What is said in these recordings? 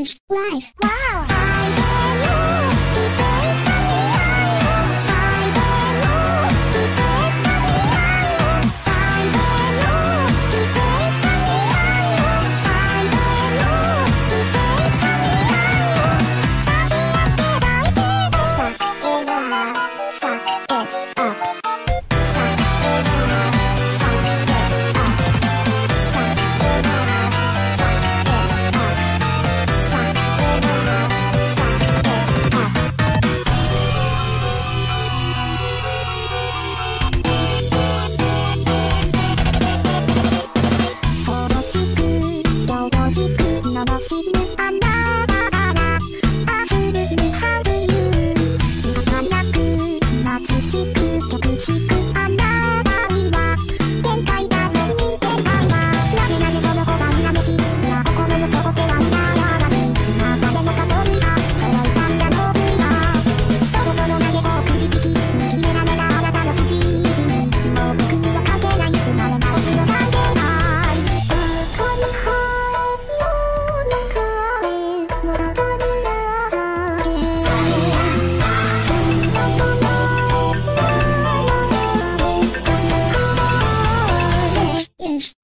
Life. Wow!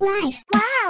life. Wow.